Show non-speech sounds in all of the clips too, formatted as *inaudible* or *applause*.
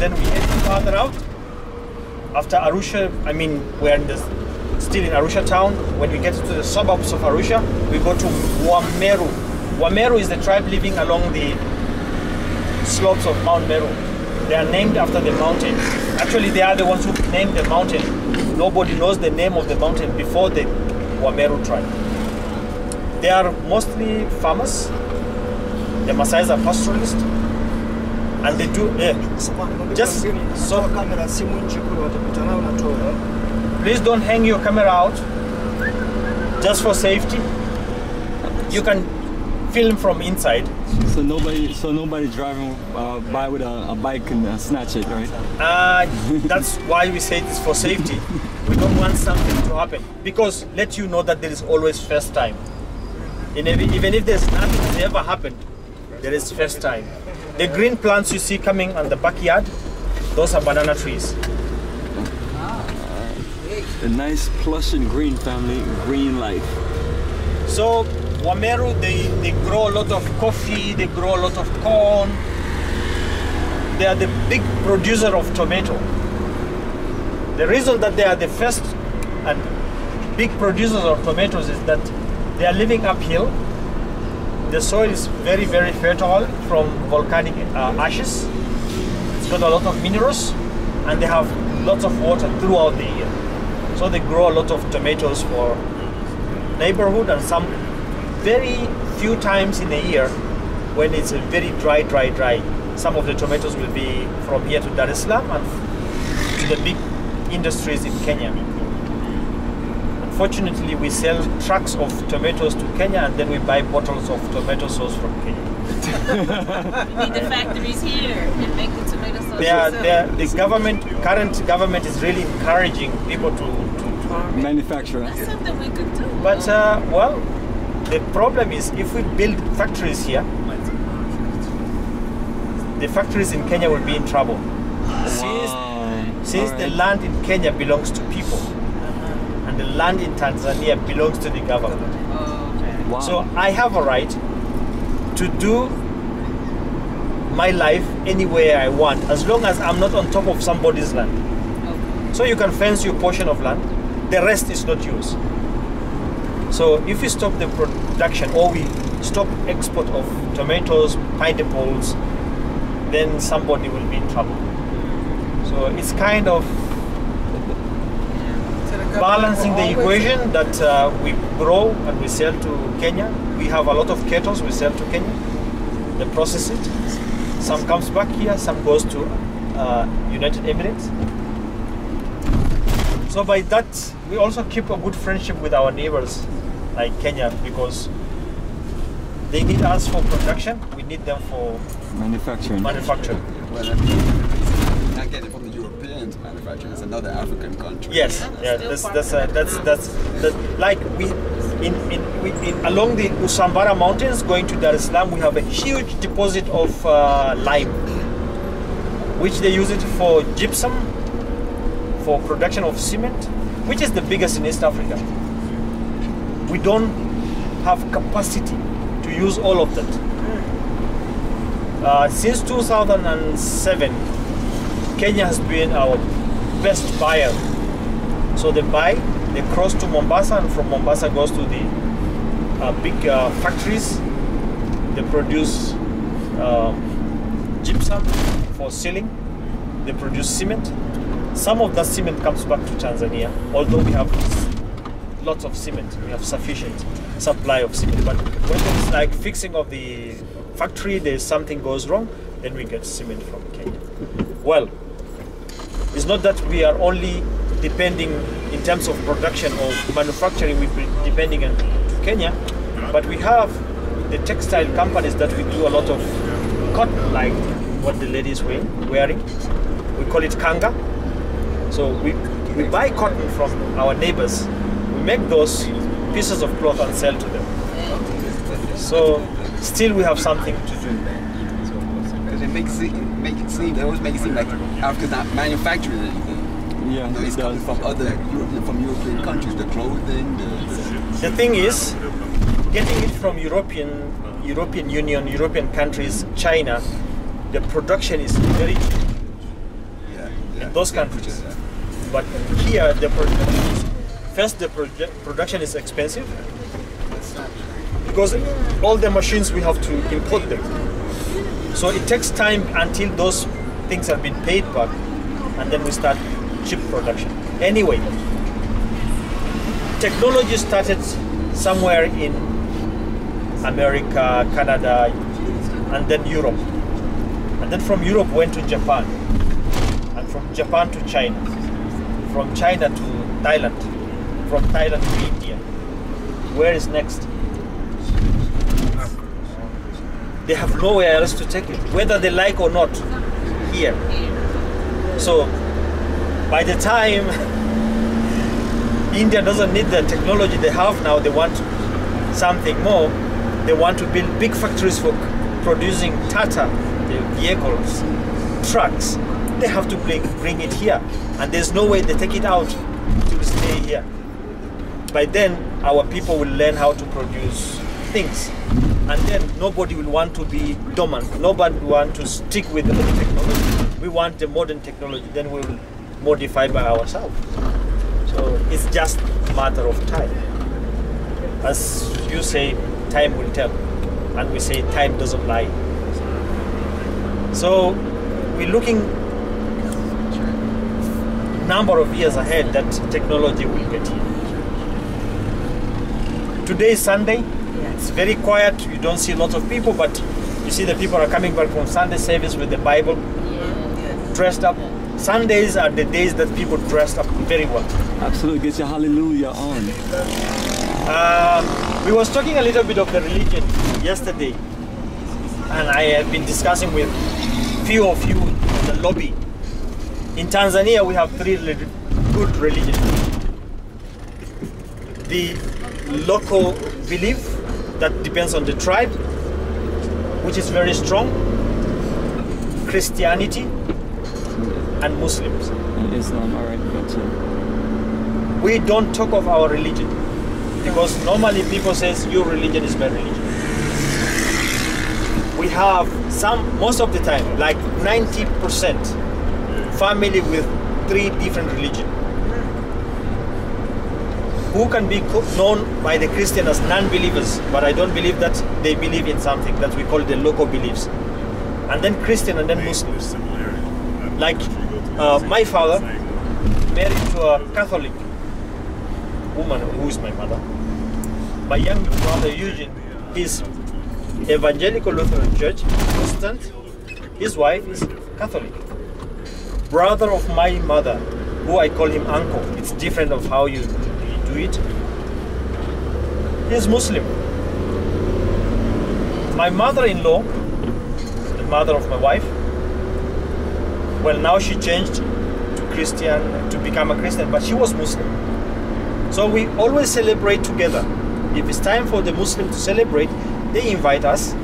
then we head further out. After Arusha, I mean, we're in the, still in Arusha town. When we get to the suburbs of Arusha, we go to Wameru. Wameru is the tribe living along the slopes of Mount Meru. They are named after the mountain. Actually, they are the ones who named the mountain. Nobody knows the name of the mountain before the Wameru tribe. They are mostly farmers. The Maasais are pastoralists. And they do, yeah. Just so- kamera simu nchi watapita nayo natoa Please don't hang your camera out just for safety. You can film from inside. So nobody, so nobody driving uh, by with a, a bike can uh, snatch it, right? Uh, *laughs* that's why we say it's for safety. We don't want something to happen because let you know that there is always first time. In every, even if there's nothing that's ever happened, there is first time. The green plants you see coming on the backyard, those are banana trees. A nice plush and green family, green life. So Wameru, they, they grow a lot of coffee, they grow a lot of corn. They are the big producer of tomato. The reason that they are the first and big producers of tomatoes is that they are living uphill. The soil is very, very fertile from volcanic uh, ashes. It's got a lot of minerals and they have lots of water throughout the year. So they grow a lot of tomatoes for neighborhood and some very few times in a year when it's very dry, dry, dry. Some of the tomatoes will be from here to Dar es Salaam and to the big industries in Kenya. Unfortunately, we sell trucks of tomatoes to Kenya and then we buy bottles of tomato sauce from Kenya. *laughs* We need the factories here and make the tomato sauce. They are, they are, the government, current government is really encouraging people to, to Manufacturer. That's something we could do. But uh, well, the problem is if we build factories here, the factories in Kenya will be in trouble. Since, since the land in Kenya belongs to people, and the land in Tanzania belongs to the government. Oh, wow. So I have a right to do my life anywhere I want, as long as I'm not on top of somebody's land. So you can fence your portion of land, the rest is not yours. So if we stop the production or we stop export of tomatoes, pineapples, then somebody will be in trouble. So it's kind of balancing the equation that uh, we grow and we sell to Kenya. We have a lot of cattle we sell to Kenya. They process it. Some comes back here, some goes to uh, United Emirates. So by that, we also keep a good friendship with our neighbors, like Kenya, because they need us for production. We need them for Manufacturing. manufacturing. Well, I mean, not get it from the Europeans manufacturing. It's another African country. Yes, yeah, that's that's uh, that's that's that, like we in in, we, in along the Usambara mountains going to Dar es Salaam, we have a huge deposit of uh, lime, which they use it for gypsum, for production of cement, which is the biggest in East Africa. We don't have capacity to use all of that. Uh, since 2007, Kenya has been our best buyer. So they buy, they cross to Mombasa, and from Mombasa goes to the uh, big uh, factories. They produce um, gypsum for ceiling. They produce cement. Some of that cement comes back to Tanzania, although we have lots of cement. We have sufficient supply of cement. But when it's like fixing of the factory, there's something goes wrong, then we get cement from Kenya. Well, it's not that we are only depending in terms of production or manufacturing, we're depending on Kenya, but we have the textile companies that we do a lot of cotton, like what the lady is wearing. wearing. We call it kanga. So we, we buy cotton from our neighbors. We make those pieces of cloth and sell to them. So still we have something to do. Because it makes it make it seem they always make it seem like Africa's not manufacturing anything. Yeah, You know, it it's coming from other European from European countries, the clothing, the, the The thing is, getting it from European European Union, European countries, China, the production is very cheap. those countries. But here, the production, is, first the proje- production is expensive because all the machines we have to import them. So it takes time until those things have been paid back, and then we start chip production. Anyway, technology started somewhere in America, Canada, and then Europe. And then from Europe went to Japan. And from Japan to China. From China to Thailand. From Thailand to India. Where is next? They have nowhere else to take it, whether they like or not, here. So by the time *laughs* India doesn't need the technology they have now, they want something more. They want to build big factories for producing Tata, the vehicles, trucks. They have to bring, bring it here. And there's no way they take it out to stay here. By then, our people will learn how to produce things. And then nobody will want to be dormant. Nobody will want to stick with the old technology. We want the modern technology. Then we will modify by ourselves. So it's just a matter of time. As you say, time will tell. And we say time doesn't lie. So we're looking number of years ahead that technology will get here. Today is Sunday. It's very quiet. You don't see a lot of people, but you see the people are coming back from Sunday service with the Bible, dressed up. Sundays are the days that people dressed up very well. Absolutely. Get your hallelujah on. Uh, we was talking a little bit of the religion yesterday, and I have been discussing with a few of you in the lobby. In Tanzania, we have three good religions. The local belief that depends on the tribe, which is very strong. Christianity and Muslims. And Islam. All right. Gotcha. we don't talk of our religion because normally people says your religion is my religion we have some most of the time like 90% family with three different religion who can be known by the christian as non-believers but i don't believe that they believe in something that we call the local beliefs and then christian and then muslims like uh, my father married to a catholic woman who is my mother. My young brother Eugene is Evangelical Lutheran Church, Protestant. His wife is Catholic. Brother of my mother, who I call him uncle. It's different of how you, do it. He's Muslim. My mother-in-law, the mother of my wife, well now she changed to Christian to become a Christian, but she was Muslim. So we always celebrate together. If it's time for the Muslim to celebrate, they invite us.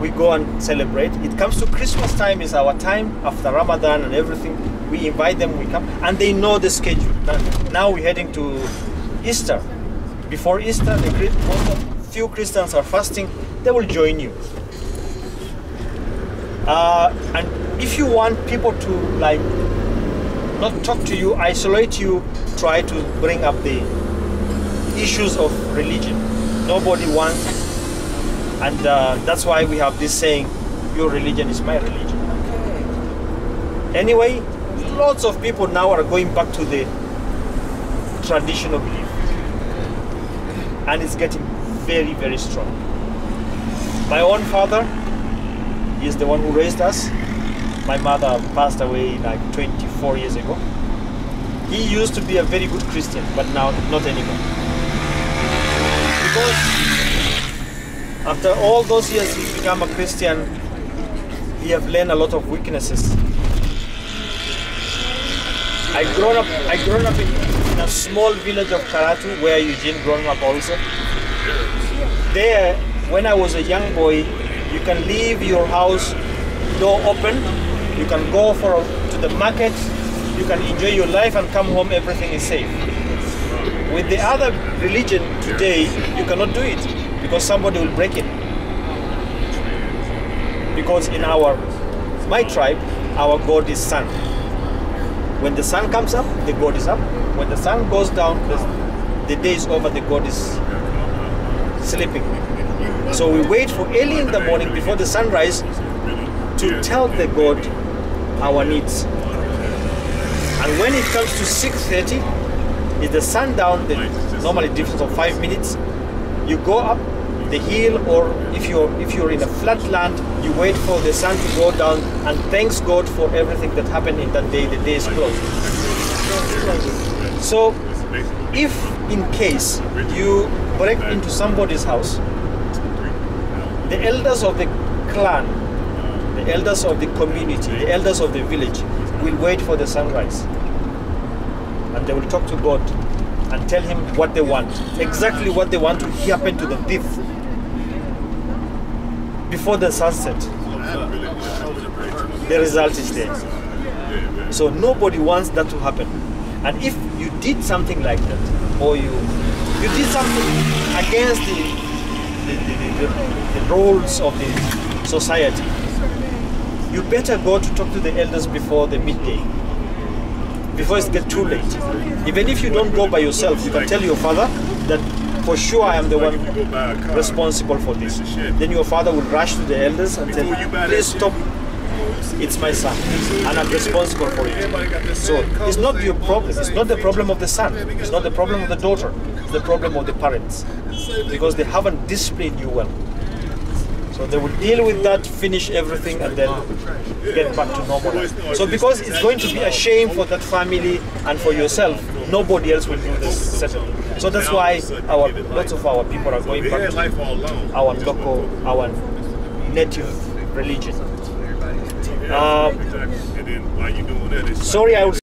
We go and celebrate. It comes to Christmas time is our time after Ramadan and everything. We invite them, we come, and they know the schedule. Now, we're heading to Easter. Before Easter, the few Christians are fasting. They will join you. Uh, and if you want people to like not talk to you, isolate you, try to bring up the issues of religion. Nobody wants, and uh, that's why we have this saying, "Your religion is my religion." Anyway, lots of people now are going back to the traditional belief, and it's getting very, very strong. My own father is the one who raised us. My mother passed away like 24 years ago. He used to be a very good Christian, but now not anymore. Because after all those years he's become a Christian, he have learned a lot of weaknesses. I grown up I grown up in, in a small village of Karatu where Eugene grown up also. There, when I was a young boy, you can leave your house door open, you can go for to the market, you can enjoy your life and come home, everything is safe. With the other religion today, you cannot do it because somebody will break it. Because in our my tribe, our God is sun. When the sun comes up, the god is up. When the sun goes down, the, day is over, the god is sleeping. So we wait for early in the morning before the sunrise to tell the god our needs. And when it comes to 6.30, is the sun down, the normally difference of five minutes, you go up the hill or if you're if you're in a flat land, you wait for the sun to go down and thanks God for everything that happened in that day. The day is closed. So if in case you break into somebody's house, the elders of the clan, the elders of the community, the elders of the village will wait for the sunrise. And they will talk to God and tell him what they want, exactly what they want to happen to the thief before the sunset. The result is there. So nobody wants that to happen. And if you did something like that, or you you did something against the the, the, the, the rules of the society, you better go to talk to the elders before the midday before it gets too late. Even if you don't go by yourself, you can tell your father that for sure I am the one responsible for this. Then your father will rush to the elders and say, please stop. It's my son, and I'm responsible for it. So it's not your problem. It's not the problem of the son. It's not the problem of the daughter. It's the problem of the parents because they haven't disciplined you well. So they will deal with that, finish everything, and then get back to normal. life. So because it's going to be a shame for that family and for yourself, nobody else will do this settlement. So that's why our lots of our people are going back to our local, our native religion. Um, sorry, I will.